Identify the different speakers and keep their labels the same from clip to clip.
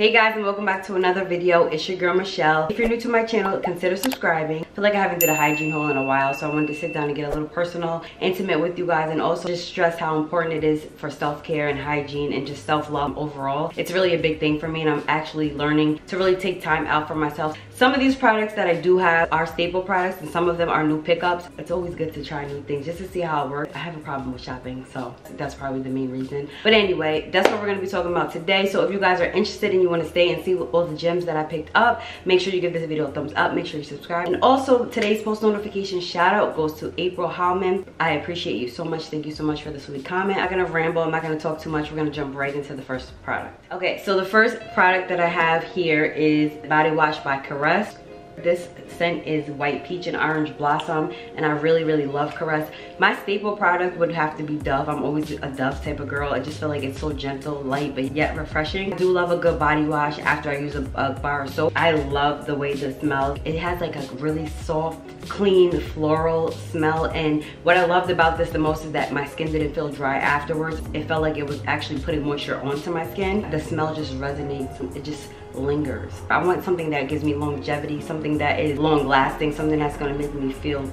Speaker 1: Hey guys and welcome back to another video. It's your girl Michelle. If you're new to my channel, consider subscribing. I feel like I haven't did a hygiene haul in a while so I wanted to sit down and get a little personal, intimate with you guys and also just stress how important it is for self-care and hygiene and just self-love overall. It's really a big thing for me and I'm actually learning to really take time out for myself. Some of these products that I do have are staple products and some of them are new pickups. It's always good to try new things just to see how it works. I have a problem with shopping so that's probably the main reason. But anyway, that's what we're going to be talking about today. So if you guys are interested and you want to stay and see all the gems that I picked up, make sure you give this video a thumbs up. Make sure you subscribe. And also today's post notification shout out goes to April Howman. I appreciate you so much. Thank you so much for the sweet comment. I'm to ramble. I'm not going to talk too much. We're going to jump right into the first product. Okay, so the first product that I have here is Body Wash by Caress. This scent is white peach and orange blossom and I really really love Caress. My staple product would have to be Dove. I'm always a Dove type of girl. I just feel like it's so gentle, light, but yet refreshing. I do love a good body wash after I use a, a bar of soap. I love the way this smells. It has like a really soft, clean, floral smell and what I loved about this the most is that my skin didn't feel dry afterwards. It felt like it was actually putting moisture onto my skin. The smell just resonates. It just lingers. I want something that gives me longevity, something that is long lasting, something that's gonna make me feel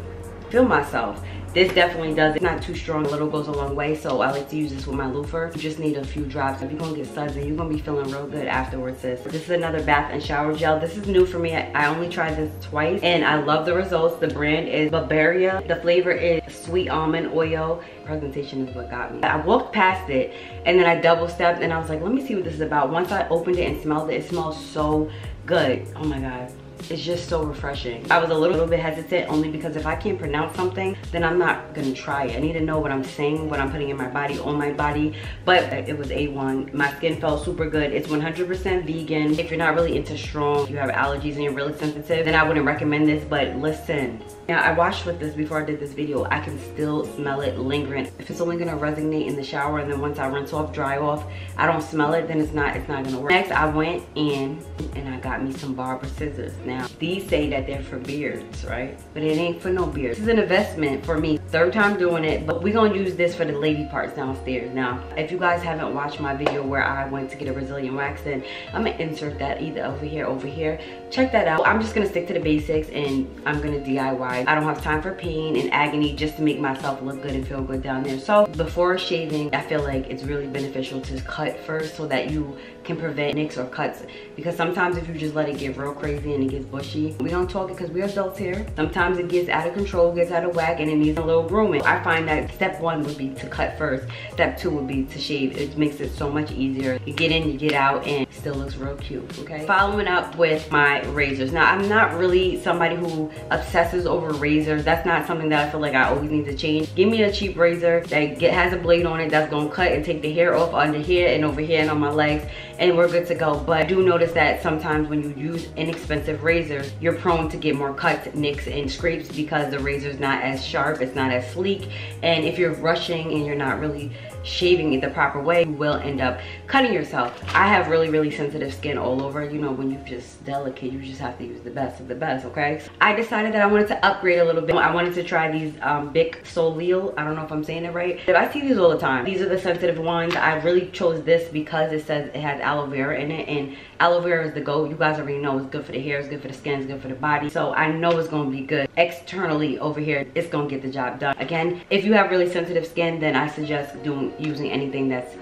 Speaker 1: feel myself. This definitely does. It's not too strong. A little goes a long way. So I like to use this with my loofah. You just need a few drops. If you're to get suds, and you're to be feeling real good afterwards, sis. This is another bath and shower gel. This is new for me. I only tried this twice and I love the results. The brand is Babaria. The flavor is sweet almond oil. Presentation is what got me. I walked past it and then I double stepped and I was like, let me see what this is about. Once I opened it and smelled it, it smells so good. Oh my God it's just so refreshing. I was a little, little bit hesitant only because if I can't pronounce something, then I'm not gonna try it. I need to know what I'm saying, what I'm putting in my body, on my body. But it was A1. My skin felt super good. It's 100% vegan. If you're not really into strong, you have allergies and you're really sensitive, then I wouldn't recommend this. But listen, yeah, I washed with this before I did this video. I can still smell it lingering. If it's only gonna resonate in the shower and then once I rinse off, dry off, I don't smell it, then it's not, it's not gonna work. Next, I went in and I got me some barber scissors. Now, these say that they're for beards, right? But it ain't for no beards. This is an investment for me. Third time doing it, but we're gonna use this for the lady parts downstairs. Now, if you guys haven't watched my video where I went to get a Brazilian wax in, I'm gonna insert that either over here, over here. Check that out. I'm just gonna stick to the basics and I'm gonna DIY. I don't have time for pain and agony just to make myself look good and feel good down there. So before shaving, I feel like it's really beneficial to cut first so that you can prevent nicks or cuts. Because sometimes if you just let it get real crazy and it gets bushy we don't talk it because we're adults here. Sometimes it gets out of control gets out of whack and it needs a little grooming. I find that step one would be to cut first. Step two would be to shave. It makes it so much easier. You get in you get out and still looks real cute okay? Following up with my razors. Now i'm not really somebody who obsesses over razors. That's not something that i feel like i always need to change. Give me a cheap razor that get, has a blade on it that's gonna cut and take the hair off under here and over here and on my legs and we're good to go. But I do notice that sometimes when you use inexpensive razors, you're prone to get more cuts, nicks, and scrapes because the razor's not as sharp, it's not as sleek. And if you're rushing and you're not really shaving it the proper way, you will end up cutting yourself. I have really, really sensitive skin all over. You know, when you're just delicate, you just have to use the best of the best, okay? I decided that I wanted to upgrade a little bit. I wanted to try these um, Bic Soleil. I don't know if I'm saying it right. I see these all the time. These are the sensitive ones. I really chose this because it says it has aloe vera in it and aloe vera is the go. You guys already know it's good for the hair, it's good for the skin, it's good for the body. So I know it's gonna be good. Externally over here, it's gonna get the job done. Again, if you have really sensitive skin, then I suggest doing using anything that's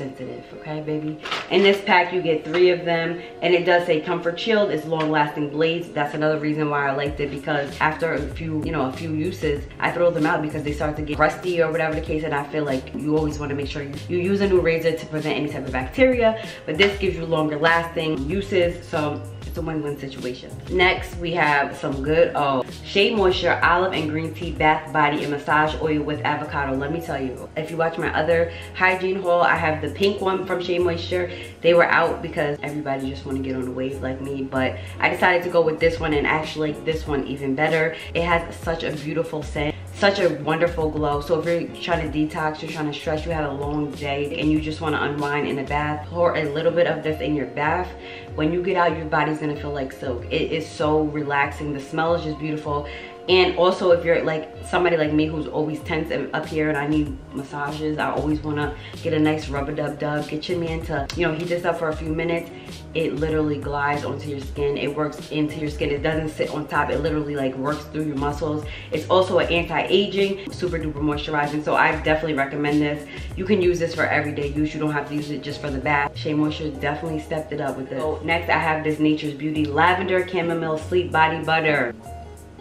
Speaker 1: sensitive okay baby? In this pack you get three of them and it does say comfort shield it's long lasting blades. That's another reason why i liked it because after a few you know a few uses i throw them out because they start to get rusty or whatever the case and i feel like you always want to make sure you, you use a new razor to prevent any type of bacteria but this gives you longer lasting uses so it's a win-win situation. Next, we have some good, oh, Shea Moisture Olive and Green Tea Bath Body and Massage Oil with Avocado. Let me tell you, if you watch my other hygiene haul, I have the pink one from Shea Moisture. They were out because everybody just want to get on the wave like me, but I decided to go with this one and actually like this one even better. It has such a beautiful scent such a wonderful glow. So if you're trying to detox, you're trying to stress, you had a long day and you just want to unwind in a bath, pour a little bit of this in your bath. When you get out, your body's gonna feel like silk. It is so relaxing. The smell is just beautiful. And also if you're like somebody like me who's always tense and up here and I need massages, I always wanna get a nice rubber dub dub, get your man to, you know, heat this up for a few minutes. It literally glides onto your skin. It works into your skin. It doesn't sit on top. It literally like works through your muscles. It's also an anti-aging, super duper moisturizing. So I definitely recommend this. You can use this for everyday use. You don't have to use it just for the bath. Shea Moisture definitely stepped it up with this. So next I have this Nature's Beauty Lavender Chamomile Sleep Body Butter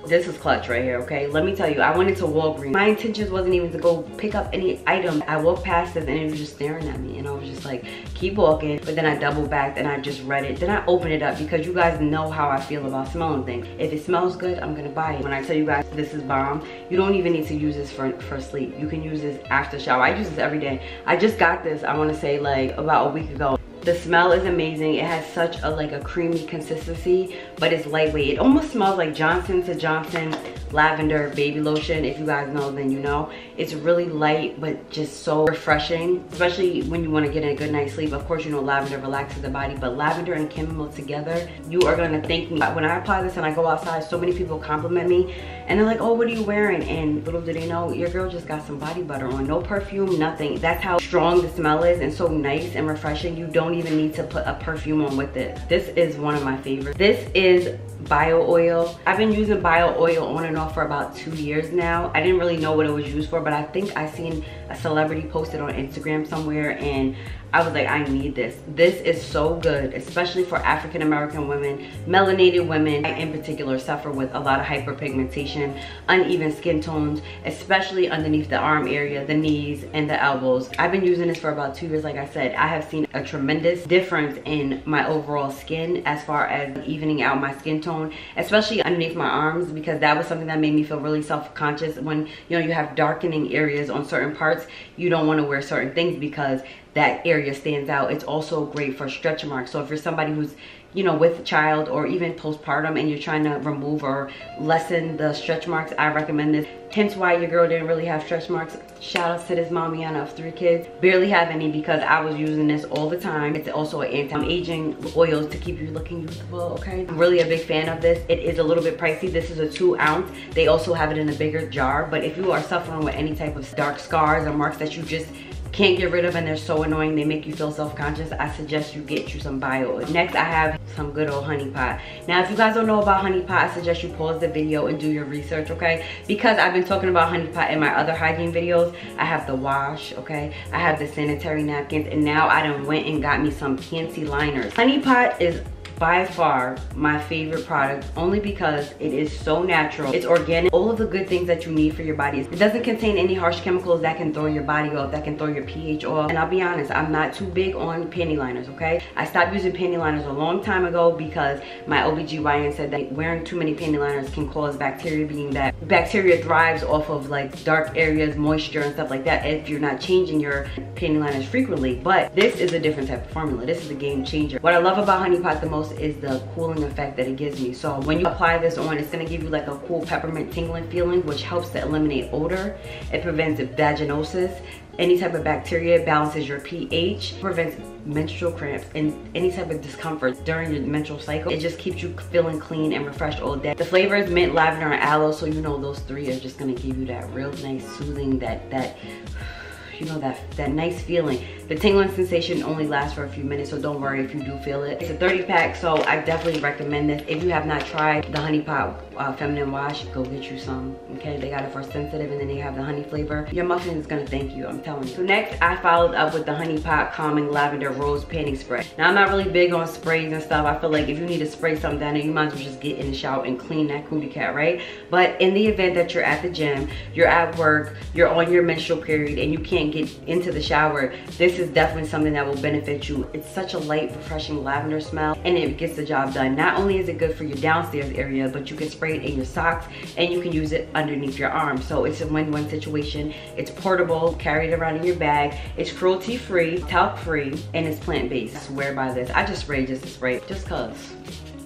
Speaker 1: this is clutch right here okay? Let me tell you i went into walgreens. My intentions wasn't even to go pick up any item. I walked past this and it was just staring at me and i was just like keep walking. But then i double backed and i just read it. Then i opened it up because you guys know how i feel about smelling things. If it smells good i'm gonna buy it. When i tell you guys this is bomb you don't even need to use this for for sleep. You can use this after shower. I use this every day. I just got this i want to say like about a week ago the smell is amazing. It has such a like a creamy consistency, but it's lightweight. It almost smells like Johnson & Johnson lavender baby lotion. If you guys know, then you know. It's really light, but just so refreshing, especially when you want to get a good night's sleep. Of course, you know lavender relaxes the body, but lavender and chamomile together, you are going to thank me. When I apply this and I go outside, so many people compliment me and they're like, oh, what are you wearing? And little do they know, your girl just got some body butter on. No perfume, nothing. That's how strong the smell is and so nice and refreshing. You don't even need to put a perfume on with it. This is one of my favorites. This is bio oil. I've been using bio oil on and for about two years now. I didn't really know what it was used for, but I think I seen a celebrity posted on Instagram somewhere and I was like, I need this. This is so good, especially for African American women, melanated women I in particular suffer with a lot of hyperpigmentation, uneven skin tones, especially underneath the arm area, the knees, and the elbows. I've been using this for about two years, like I said. I have seen a tremendous difference in my overall skin as far as evening out my skin tone, especially underneath my arms, because that was something that made me feel really self-conscious when, you know, you have darkening areas on certain parts, you don't want to wear certain things because that area stands out. It's also great for stretch marks. So if you're somebody who's, you know, with a child or even postpartum and you're trying to remove or lessen the stretch marks, I recommend this. Hence why your girl didn't really have stretch marks. Shout out to this Mamiana of three kids. Barely have any because I was using this all the time. It's also an anti-aging oils to keep you looking youthful, okay? I'm really a big fan of this. It is a little bit pricey. This is a two ounce. They also have it in a bigger jar. But if you are suffering with any type of dark scars or marks that you just can't get rid of and they're so annoying they make you feel self-conscious i suggest you get you some bio. Next i have some good old honey pot. Now if you guys don't know about honey pot i suggest you pause the video and do your research okay? Because i've been talking about honey pot in my other hygiene videos. I have the wash okay? I have the sanitary napkins and now i done went and got me some panty liners. Honey pot is by far my favorite product only because it is so natural. It's organic. All of the good things that you need for your body. It doesn't contain any harsh chemicals that can throw your body off, that can throw your pH off. And I'll be honest, I'm not too big on panty liners, okay? I stopped using panty liners a long time ago because my OBGYN said that wearing too many panty liners can cause bacteria being that bacteria thrives off of like dark areas, moisture and stuff like that if you're not changing your panty liners frequently. But this is a different type of formula. This is a game changer. What I love about Honey Pot the most is the cooling effect that it gives me. So when you apply this on, it's gonna give you like a cool peppermint tingling feeling, which helps to eliminate odor. It prevents vaginosis, any type of bacteria, balances your pH, prevents menstrual cramps and any type of discomfort during your menstrual cycle. It just keeps you feeling clean and refreshed all day. The flavor is mint, lavender, and aloe, so you know those three are just gonna give you that real nice soothing, that, that you know, that, that nice feeling. The tingling sensation only lasts for a few minutes, so don't worry if you do feel it. It's a 30 pack, so I definitely recommend this. If you have not tried the Honey Pot uh, Feminine Wash, go get you some, okay? They got it for sensitive and then they have the honey flavor. Your muffin is gonna thank you, I'm telling you. So next, I followed up with the Honey Pot Calming Lavender Rose Panty Spray. Now, I'm not really big on sprays and stuff. I feel like if you need to spray something down there, you might as well just get in the shower and clean that cootie cat, right? But in the event that you're at the gym, you're at work, you're on your menstrual period, and you can't get into the shower, this is definitely something that will benefit you. It's such a light, refreshing lavender smell, and it gets the job done. Not only is it good for your downstairs area, but you can spray it in your socks, and you can use it underneath your arm. So it's a win-win situation. It's portable, carry it around in your bag. It's cruelty-free, talc-free, and it's plant-based. I swear by this. I just spray just to spray, just cause.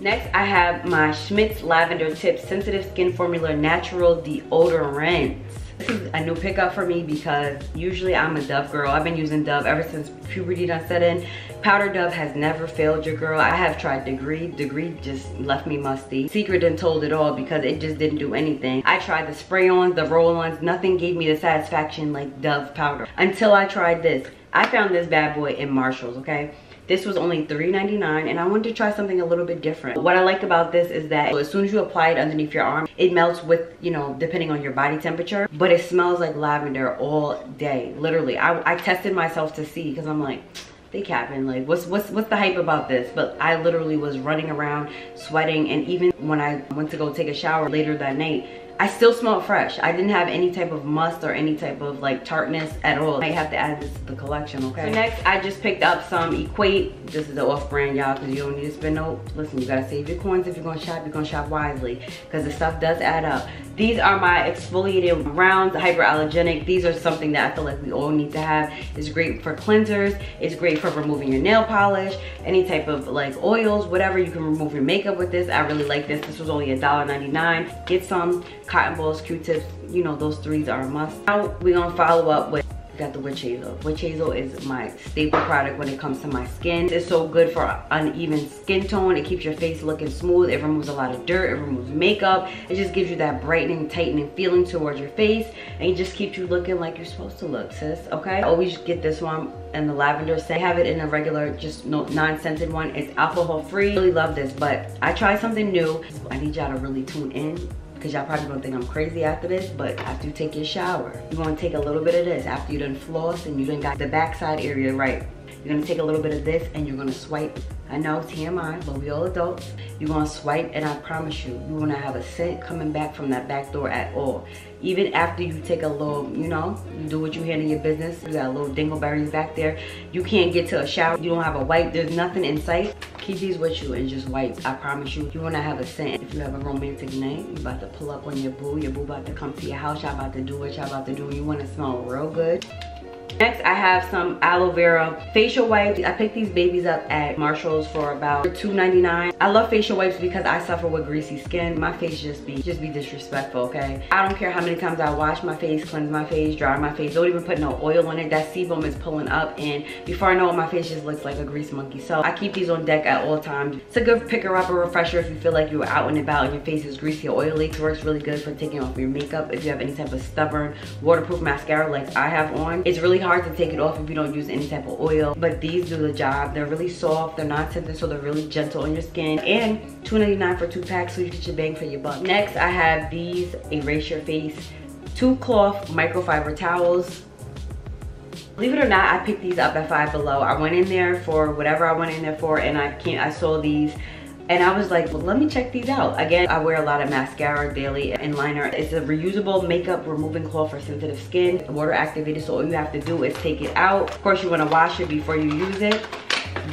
Speaker 1: Next, I have my Schmidt's Lavender Tip Sensitive Skin Formula Natural Deodorant. This is a new pickup for me because usually I'm a Dove girl. I've been using Dove ever since puberty done set in. Powder Dove has never failed your girl. I have tried Degree. Degree just left me musty. Secret and told it all because it just didn't do anything. I tried the spray-ons, the roll-ons. Nothing gave me the satisfaction like Dove powder until I tried this. I found this bad boy in Marshalls, okay? This was only $3.99 and I wanted to try something a little bit different. What I like about this is that as soon as you apply it underneath your arm, it melts with, you know, depending on your body temperature, but it smells like lavender all day, literally. I, I tested myself to see because I'm like, they capping like what's what's what's the hype about this but i literally was running around sweating and even when i went to go take a shower later that night I still smelled fresh. I didn't have any type of must or any type of like tartness at all. I have to add this to the collection, okay? So next, I just picked up some Equate. This is the off-brand, y'all, because you don't need to spend no, listen, you gotta save your coins if you're gonna shop, you're gonna shop wisely, because the stuff does add up. These are my exfoliating rounds, hyperallergenic. These are something that I feel like we all need to have. It's great for cleansers. It's great for removing your nail polish, any type of like oils, whatever. You can remove your makeup with this. I really like this. This was only $1.99. Get some cotton balls, Q-tips. You know, those threes are a must. Now we're gonna follow up with got the witch hazel witch hazel is my staple product when it comes to my skin it's so good for uneven skin tone it keeps your face looking smooth it removes a lot of dirt it removes makeup it just gives you that brightening tightening feeling towards your face and it just keeps you looking like you're supposed to look sis okay always get this one and the lavender scent. I have it in a regular, just no, non-scented one. It's alcohol free. Really love this, but I tried something new. I need y'all to really tune in because y'all probably gonna think I'm crazy after this, but after you take your shower, you're gonna take a little bit of this after you done floss and you done got the backside area right. You're gonna take a little bit of this and you're gonna swipe. I know TMI, but we all adults. You're gonna swipe and I promise you, you not have a scent coming back from that back door at all. Even after you take a little, you know, you do what you handle your business. You got a little dingleberries back there. You can't get to a shower. You don't have a wipe. There's nothing in sight. Keep these with you and just wipe. I promise you, you not have a scent. If you have a romantic night, you about to pull up on your boo. Your boo about to come to your house. Y'all about to do what y'all about to do. You want to smell real good. Next, I have some aloe vera facial wipes. I picked these babies up at Marshall's for about $2.99. I love facial wipes because I suffer with greasy skin. My face just be just be disrespectful, okay? I don't care how many times I wash my face, cleanse my face, dry my face. Don't even put no oil on it. That sebum is pulling up and before I know it, my face just looks like a grease monkey. So I keep these on deck at all times. It's a good picker up or refresher if you feel like you're out and about and your face is greasy or oily. It works really good for taking off your makeup if you have any type of stubborn waterproof mascara like I have on. It's really hard to take it off if you don't use any type of oil. But these do the job. They're really soft. They're not tinted, so they're really gentle on your skin. And $2.99 for two packs, so you get your bang for your buck. Next, I have these Erase Your Face two cloth microfiber towels. Believe it or not, I picked these up at Five Below. I went in there for whatever I went in there for and I can't, I saw these and I was like, well, let me check these out. Again, I wear a lot of mascara daily and liner. It's a reusable makeup removing cloth for sensitive skin, water activated. So all you have to do is take it out. Of course, you wanna wash it before you use it,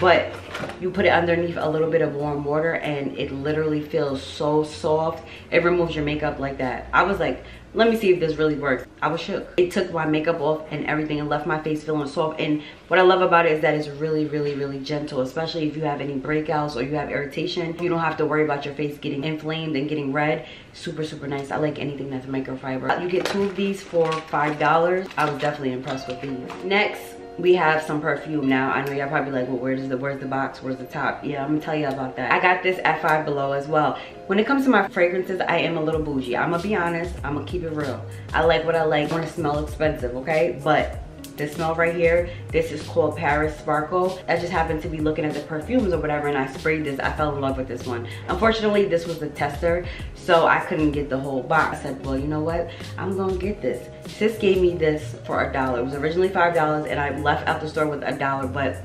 Speaker 1: but you put it underneath a little bit of warm water and it literally feels so soft. It removes your makeup like that. I was like, let me see if this really works. I was shook. It took my makeup off and everything and left my face feeling soft. And what I love about it is that it's really, really, really gentle, especially if you have any breakouts or you have irritation. You don't have to worry about your face getting inflamed and getting red. Super, super nice. I like anything that's microfiber. You get two of these for $5. I was definitely impressed with these. Next, we have some perfume now. I know y'all probably like, well, where's the where's the box? Where's the top? Yeah, I'm gonna tell y'all about that. I got this at Five Below as well. When it comes to my fragrances, I am a little bougie. I'm gonna be honest. I'm gonna keep it real. I like what I like. I wanna smell expensive, okay? But this smell right here this is called paris sparkle i just happened to be looking at the perfumes or whatever and i sprayed this i fell in love with this one unfortunately this was the tester so i couldn't get the whole box i said well you know what i'm gonna get this sis gave me this for a dollar it was originally five dollars and i left out the store with a dollar but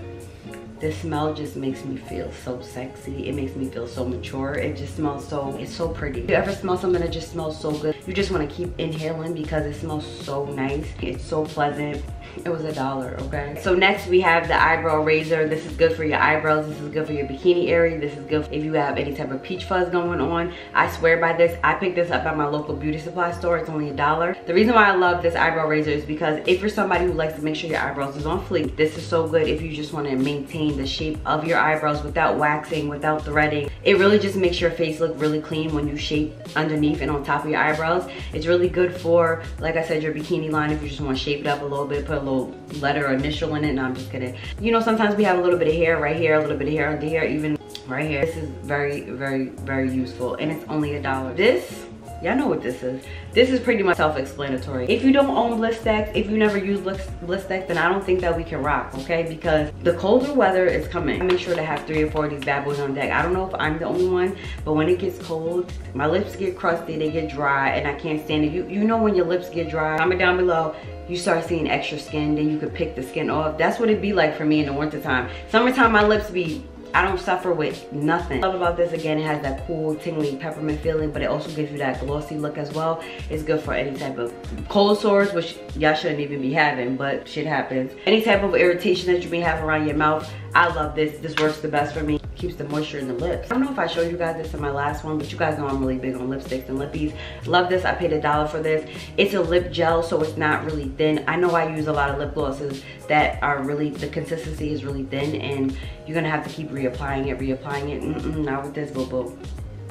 Speaker 1: this smell just makes me feel so sexy. It makes me feel so mature. It just smells so, it's so pretty. You ever smell something that just smells so good, you just want to keep inhaling because it smells so nice. It's so pleasant. It was a dollar okay? So next we have the eyebrow razor. This is good for your eyebrows. This is good for your bikini area. This is good if you have any type of peach fuzz going on. I swear by this i picked this up at my local beauty supply store. It's only a dollar. The reason why i love this eyebrow razor is because if you're somebody who likes to make sure your eyebrows is on fleek this is so good if you just want to maintain the shape of your eyebrows without waxing without threading. It really just makes your face look really clean when you shape underneath and on top of your eyebrows. It's really good for like i said your bikini line if you just want to shape it up a little bit put a little letter or initial in it. No, I'm just kidding. You know, sometimes we have a little bit of hair right here, a little bit of hair under here, even right here. This is very, very, very useful. And it's only a dollar. This Y'all know what this is. This is pretty much self-explanatory. If you don't own Blistex, if you never use Blistex, then I don't think that we can rock, okay? Because the colder weather is coming. I make sure to have three or four of these bad boys on deck. I don't know if I'm the only one, but when it gets cold, my lips get crusty, they get dry, and I can't stand it. You, you know when your lips get dry. Comment down below you start seeing extra skin, then you could pick the skin off. That's what it'd be like for me in the wintertime. Summertime, my lips be I don't suffer with nothing. love about this again, it has that cool tingly peppermint feeling, but it also gives you that glossy look as well. It's good for any type of cold sores, which y'all shouldn't even be having, but shit happens. Any type of irritation that you may have around your mouth, I love this. This works the best for me. Keeps the moisture in the lips. I don't know if I showed you guys this in my last one, but you guys know I'm really big on lipsticks and lippies. Love this. I paid a dollar for this. It's a lip gel, so it's not really thin. I know I use a lot of lip glosses that are really, the consistency is really thin, and you're gonna have to keep reapplying it, reapplying it. Mm -mm, not with this, boo boo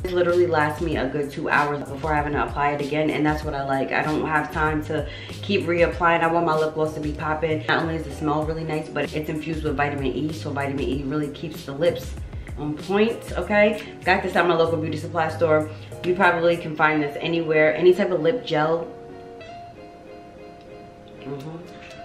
Speaker 1: It literally lasts me a good two hours before I having to apply it again and that's what I like. I don't have time to keep reapplying. I want my lip gloss to be popping. Not only does it smell really nice, but it's infused with vitamin E, so vitamin E really keeps the lips on point, okay? Got this at my local beauty supply store. You probably can find this anywhere. Any type of lip gel. Mm -hmm.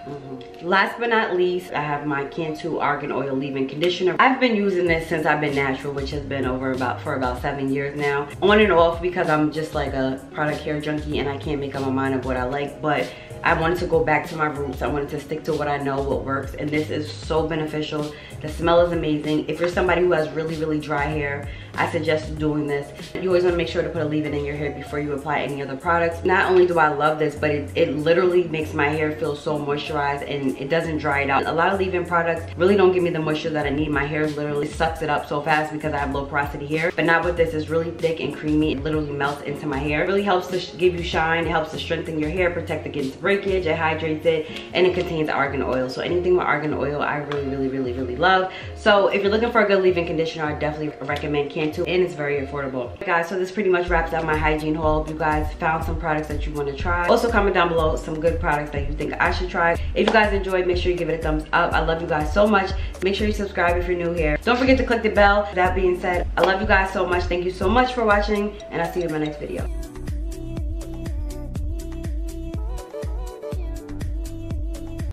Speaker 1: Mm -hmm. Last but not least, I have my Cantu Argan Oil Leave-In Conditioner. I've been using this since I've been natural, which has been over about for about seven years now. On and off because I'm just like a product hair junkie and I can't make up my mind of what I like, but I wanted to go back to my roots. I wanted to stick to what I know, what works, and this is so beneficial. The smell is amazing. If you're somebody who has really, really dry hair, I suggest doing this. You always wanna make sure to put a leave-in in your hair before you apply any other products. Not only do I love this, but it, it literally makes my hair feel so moisturized it doesn't dry it out. A lot of leave-in products really don't give me the moisture that I need. My hair literally sucks it up so fast because I have low porosity hair. But not with this, it's really thick and creamy. It literally melts into my hair. It really helps to give you shine. It helps to strengthen your hair, protect against breakage, it hydrates it, and it contains argan oil. So anything with argan oil, I really, really, really, really love. So if you're looking for a good leave-in conditioner, I definitely recommend Cantu, and it's very affordable. Guys, so this pretty much wraps up my hygiene haul. If you guys found some products that you want to try, also comment down below some good products that you think I should try. If you guys enjoyed, make sure you give it a thumbs up. I love you guys so much. Make sure you subscribe if you're new here. Don't forget to click the bell. That being said, I love you guys so much. Thank you so much for watching, and I'll see you in my next video.